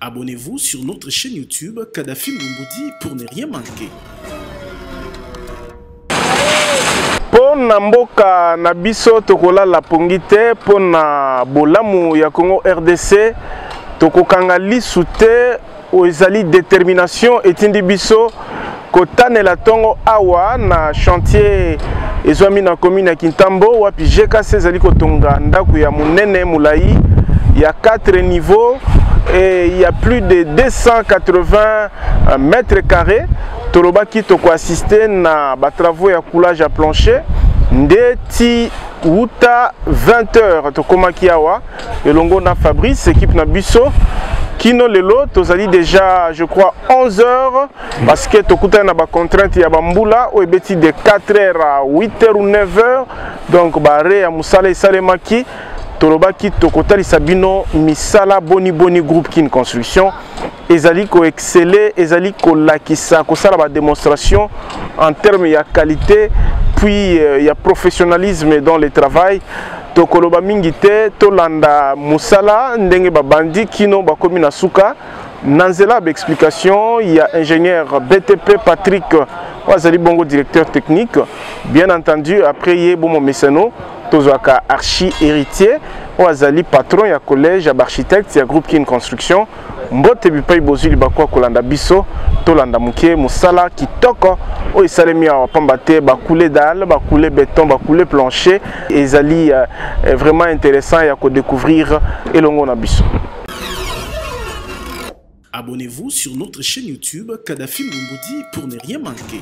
Abonnez-vous sur notre chaîne YouTube Kadhafi Mumboudi pour ne rien manquer. mpo na mboka na biso tokolala pongi te. Mpo na bolamu ya congo rdc tokokanga lisu te. Oyo ezali awa na chantier na commune kintambo. Wapi gkc ezali kotonga ndako ya monene molai ya 4 niveau et il y a plus de 280 mètres carrés. Tolobaki tokoassiste na batravaux ya coulage ya plancher. Nde ti wuta 20 heures tokomaki awa. Elongo na fabrice équipe na biso kino lelo tozali déjà je crois 11 heures. Parce que tokutani na bacontrainte ya bambula oyo ebeti de 4 heures à 8 heures ou 9 heures. Donc bare ya mosala esalemaki tolobaki tokotalisa bino misala boni boni groupe kin construction. Ezali koexcele ezali kolakisa kosala badémonstration en terme ya qualité puis euh, ya professionnalisme dans le travail. Tokoloba mingi te tolanda mosala ndenge babandi kino bakomi na suka. Na nzela baexplication ya ingénieur btp patrick oyo bongo directeur technique. Bien entendu après ye bomo mesano tozwaka archi héritier oyo azali patron ya collège ya baarchitecte ya groupe kin construction. Mbote bipai bozwi libaku kolanda biso tolanda moke mosala kitoko. Oyo esalemi awa pamba te bakule dal bakule béton bakule plancher. Ezali uh, vraiment intéressant ya kodécouvrir elongo na biso. Abonnez-vous sur notre chaîne YouTube Kadhafi Mumboudi pour ne rien manquer.